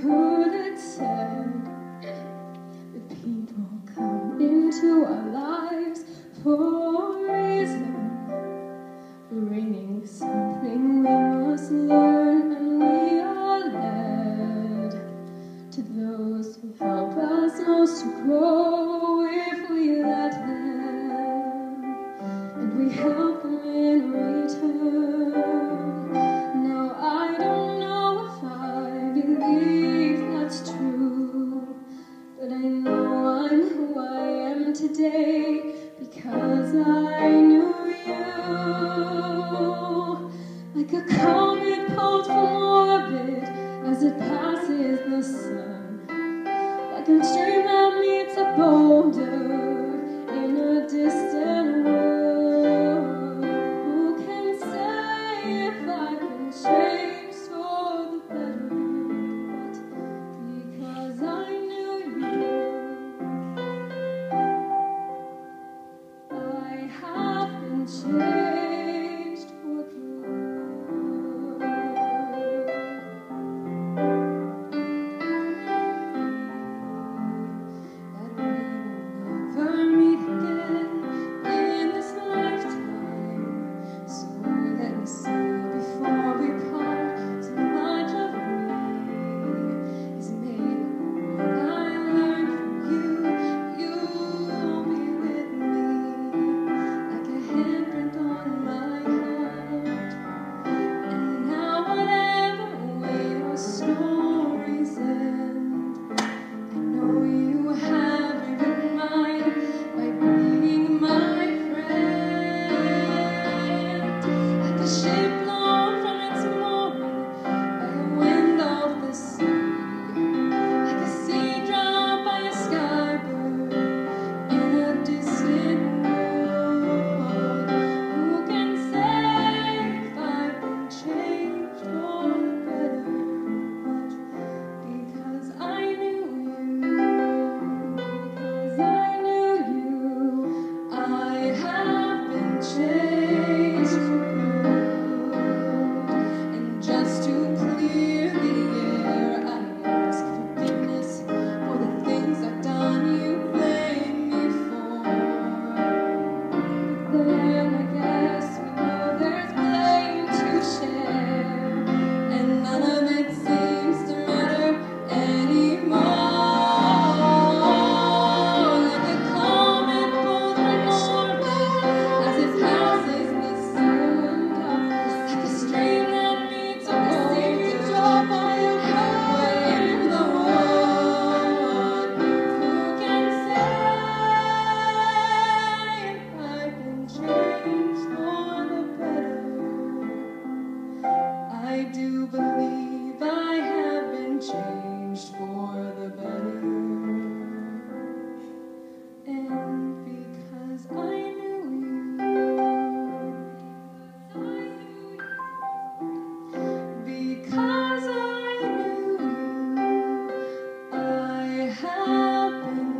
with said that people come into our lives for because I knew you. Like a comet pulled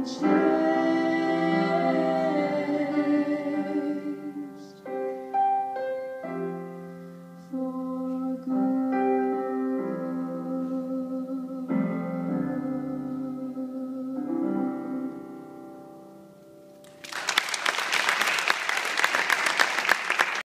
change.